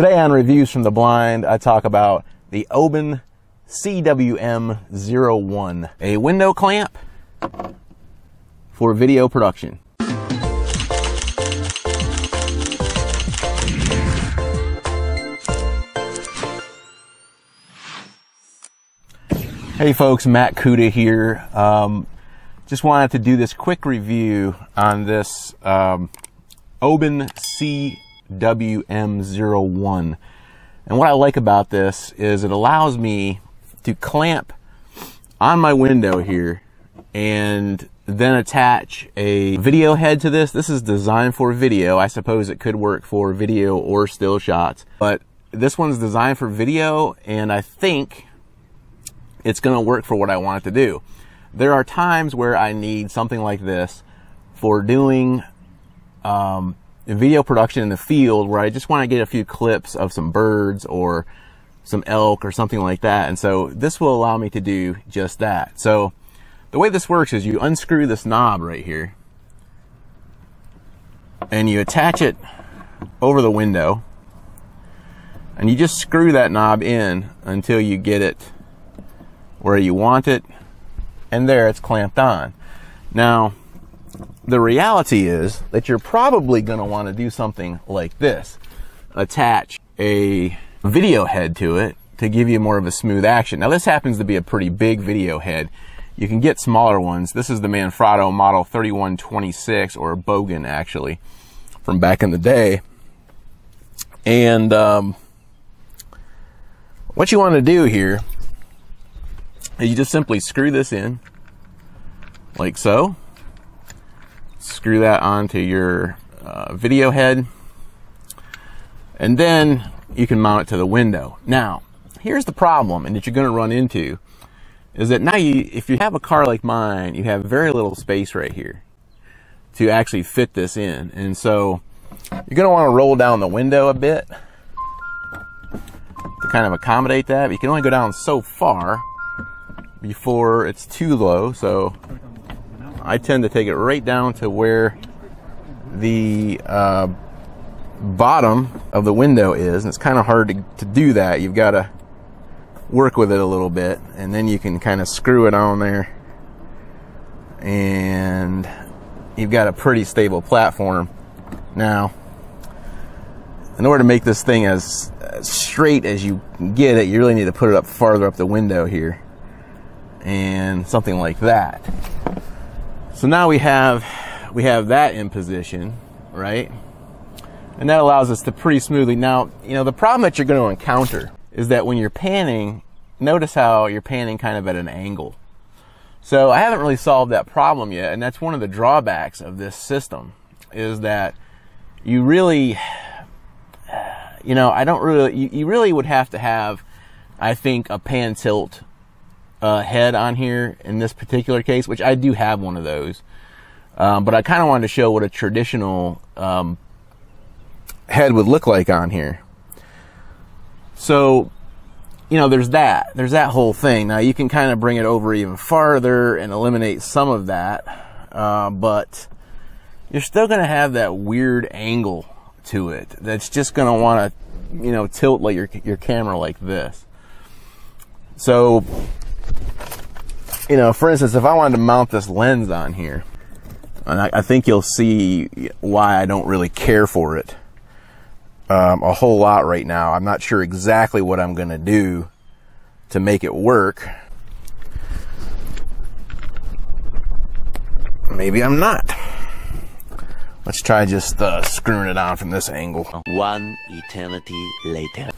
Today on Reviews from the Blind, I talk about the Oben CWM01, a window clamp for video production. Hey folks, Matt Cuda here. Um, just wanted to do this quick review on this um, Oben CWM01. And what I like about this is it allows me to clamp on my window here and then attach a video head to this. This is designed for video. I suppose it could work for video or still shots, but this one's designed for video and I think it's going to work for what I want it to do. There are times where I need something like this for doing um, video production in the field where I just want to get a few clips of some birds or some elk or something like that. And so this will allow me to do just that. So the way this works is you unscrew this knob right here and you attach it over the window and you just screw that knob in until you get it where you want it, and there it's clamped on. Now, the reality is that you're probably going to want to do something like this. Attach a video head to it to give you more of a smooth action. Now this happens to be a pretty big video head. You can get smaller ones. This is the Manfrotto model 3126 or Bogen actually from back in the day. And um, what you want to do here you just simply screw this in like so. Screw that onto your uh, video head. And then you can mount it to the window. Now, here's the problem and that you're going to run into is that now you, if you have a car like mine, you have very little space right here to actually fit this in. And so you're going to want to roll down the window a bit to kind of accommodate that. But you can only go down so far before it's too low. So I tend to take it right down to where the uh, bottom of the window is. And it's kind of hard to, to do that. You've got to work with it a little bit and then you can kind of screw it on there and you've got a pretty stable platform. Now, in order to make this thing as, as straight as you can get it, you really need to put it up farther up the window here and something like that. So now we have we have that in position, right? And that allows us to pretty smoothly. Now, you know, the problem that you're going to encounter is that when you're panning, notice how you're panning kind of at an angle. So I haven't really solved that problem yet, and that's one of the drawbacks of this system is that you really you know, I don't really you, you really would have to have I think a pan tilt uh, head on here in this particular case, which I do have one of those. Um, but I kind of wanted to show what a traditional um, head would look like on here. So, you know, there's that. There's that whole thing. Now you can kind of bring it over even farther and eliminate some of that, uh, but you're still going to have that weird angle to it. That's just going to want to, you know, tilt like your your camera like this. So you know, for instance, if I wanted to mount this lens on here, and I, I think you'll see why I don't really care for it um, a whole lot right now. I'm not sure exactly what I'm going to do to make it work. Maybe I'm not. Let's try just uh, screwing it on from this angle. One eternity later.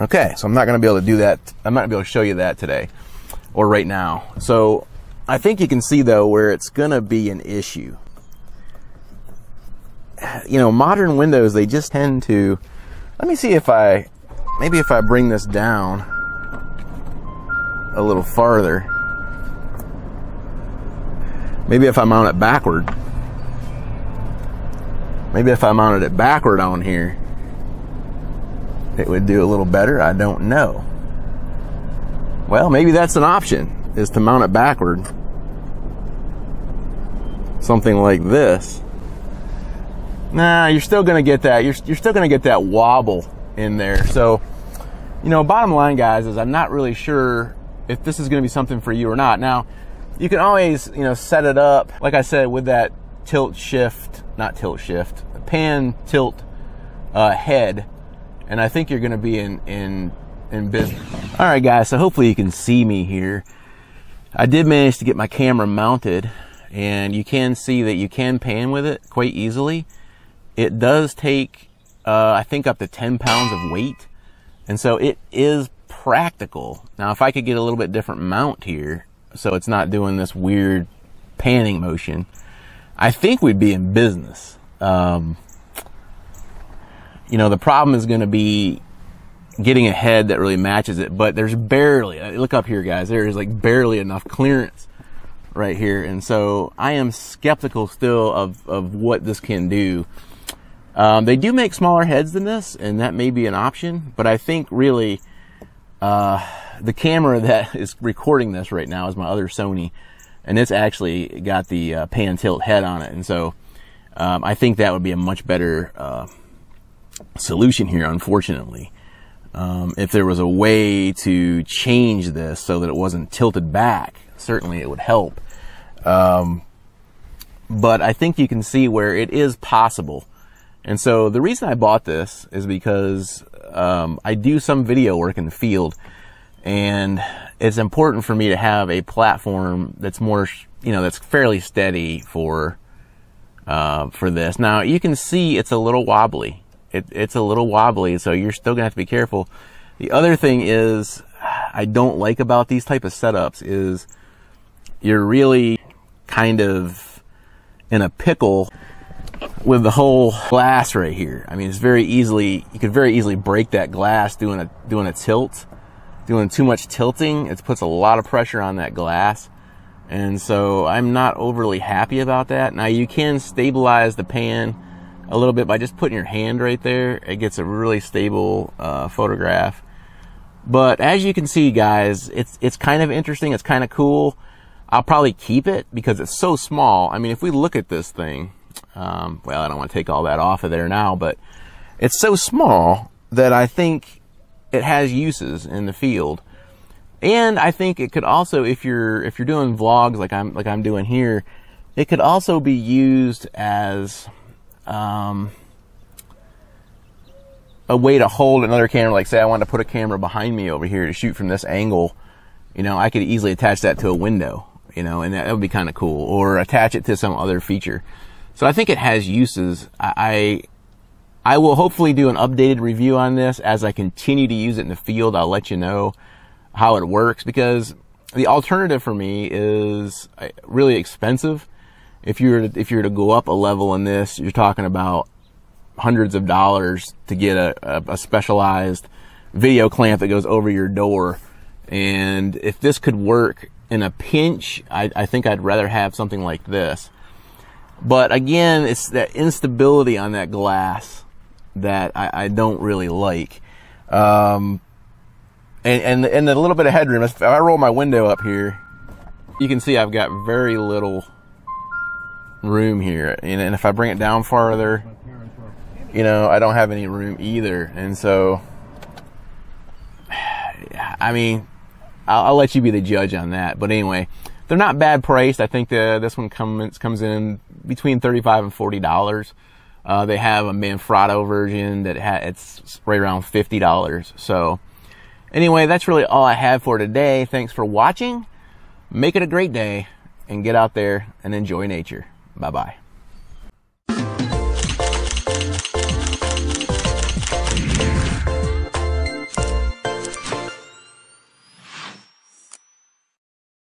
Okay, so I'm not going to be able to do that. I'm not going to be able to show you that today or right now. So I think you can see though where it's going to be an issue. You know, modern windows, they just tend to, let me see if I, maybe if I bring this down a little farther, maybe if I mount it backward, maybe if I mounted it backward on here, it would do a little better. I don't know. Well, maybe that's an option, is to mount it backward. Something like this. Nah, you're still gonna get that, you're, you're still gonna get that wobble in there. So, you know, bottom line, guys, is I'm not really sure if this is going to be something for you or not. Now, you can always, you know, set it up, like I said, with that tilt shift, not tilt shift, pan tilt uh, head, and I think you're going to be in in in business. All right, guys. So hopefully you can see me here. I did manage to get my camera mounted, and you can see that you can pan with it quite easily. It does take, uh, I think, up to 10 pounds of weight, and so it is practical. Now, if I could get a little bit different mount here, so it's not doing this weird panning motion, I think we'd be in business. Um, you know, the problem is going to be getting a head that really matches it, but there's barely, uh, look up here guys, there is like barely enough clearance right here. And so I am skeptical still of, of what this can do. Um, they do make smaller heads than this, and that may be an option, but I think really, uh, the camera that is recording this right now is my other Sony, and it's actually got the uh, pan tilt head on it. And so, um, I think that would be a much better, uh, solution here, unfortunately. Um, if there was a way to change this so that it wasn't tilted back, certainly it would help. Um, but I think you can see where it is possible. And so the reason I bought this is because um, I do some video work in the field, and it's important for me to have a platform that's more, you know, that's fairly steady for uh, for this. Now you can see it's a little wobbly it, it's a little wobbly, so you're still gonna have to be careful. The other thing is, I don't like about these type of setups is you're really kind of in a pickle with the whole glass right here. I mean, it's very easily, you could very easily break that glass doing a, doing a tilt. Doing too much tilting, it puts a lot of pressure on that glass. And so I'm not overly happy about that. Now you can stabilize the pan a little bit by just putting your hand right there. It gets a really stable uh, photograph. But as you can see, guys, it's it's kind of interesting. It's kind of cool. I'll probably keep it because it's so small. I mean, if we look at this thing, um, well, I don't want to take all that off of there now, but it's so small that I think it has uses in the field. And I think it could also, if you're if you're doing vlogs like I'm like I'm doing here, it could also be used as um, a way to hold another camera. Like say I wanted to put a camera behind me over here to shoot from this angle, you know, I could easily attach that to a window, you know, and that, would be kind of cool. Or attach it to some other feature. So I think it has uses. I, I will hopefully do an updated review on this as I continue to use it in the field. I'll let you know how it works because the alternative for me is uh, really expensive if you were to, if you were to go up a level in this, you're talking about hundreds of dollars to get a, a, a specialized video clamp that goes over your door. And if this could work in a pinch, I, I think I'd rather have something like this. But again, it's that instability on that glass that I, I don't really like. Um, and, and, and the little bit of headroom, if I roll my window up here, you can see I've got very little room here. And if I bring it down farther, you know, I don't have any room either. And so, I mean, I'll, I'll, let you be the judge on that. But anyway, they're not bad priced. I think the, this one comes comes in between thirty-five and forty dollars. Uh, they have a Manfrotto version that ha- it's right around fifty dollars. So, anyway, that's really all I have for today. Thanks for watching. Make it a great day and get out there and enjoy nature. Bye bye.